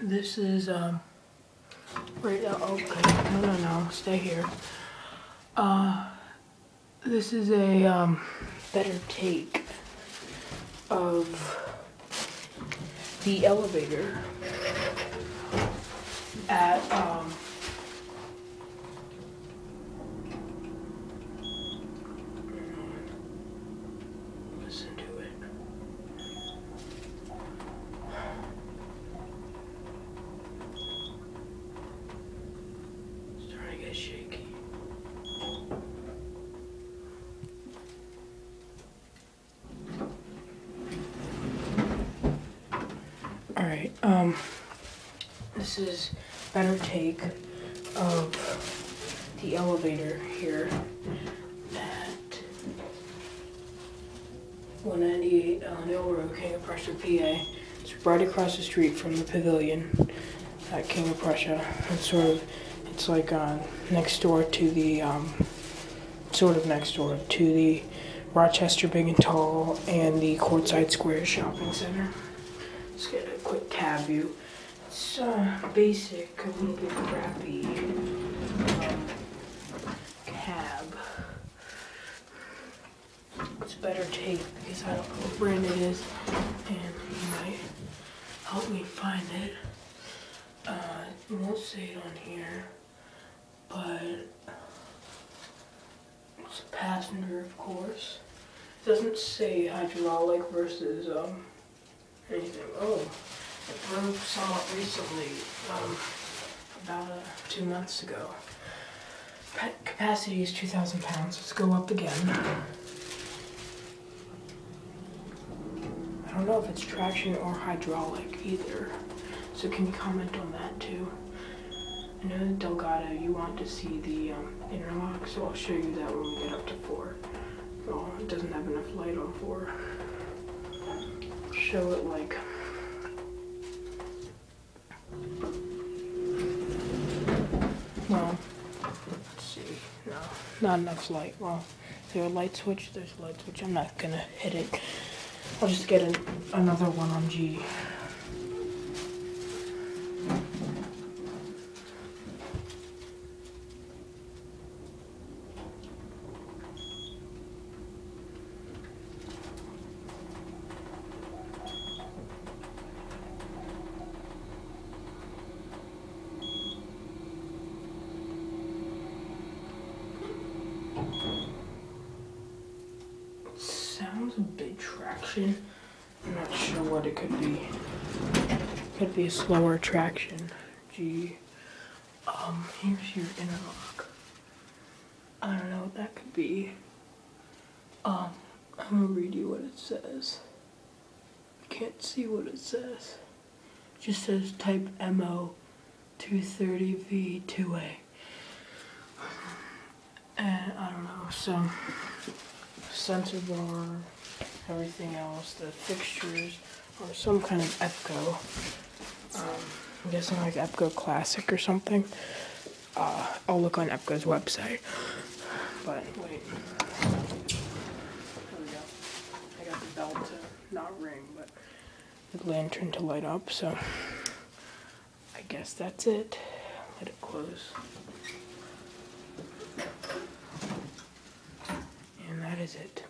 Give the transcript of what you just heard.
This is, um, right, now okay, no, no, no, stay here. Uh, this is a, um, better take of the elevator at, um, listen to it. It's starting to get shaky. All right. Um, this is better take of the elevator here at 198 Allendale Road, King of Prussia, PA. It's right across the street from the pavilion at King of Prussia. It's sort of, it's like uh, next door to the, um, sort of next door to the Rochester Big and Tall and the Courtside Square Shopping Center. Let's get quick cab view. It's uh, basic, a little bit crappy um, cab. It's better take because I don't know what brand it is, and you might help me find it. Uh, it won't say it on here, but it's a passenger, of course. It doesn't say hydraulic versus um. Oh, it broke somewhat recently, um, about uh, two months ago. Pa- capacity is 2,000 pounds. Let's go up again. I don't know if it's traction or hydraulic either. So can you comment on that too? I know Delgado, you want to see the um, interlock, so I'll show you that when we get up to four. Oh, it doesn't have enough light on four. Show it like. Well, let's see. No, not enough light. Well, is there a light switch? There's a light switch. I'm not gonna hit it. I'll just get an, another one on G. A bit traction. I'm not sure what it could be. Could be a slower traction. G. Um, here's your interlock. I don't know what that could be. Um, I'm gonna read you what it says. Can't see what it says. just says type MO 230V2A. And I don't know, some sensor bar, everything else, the fixtures, or some kind of EPCO. Um, I'm guessing like EPCO Classic or something. Uh, I'll look on EPCO's website. But wait. There we go. I got the bell to not ring, but the lantern to light up, so I guess that's it. Let it close. And that is it.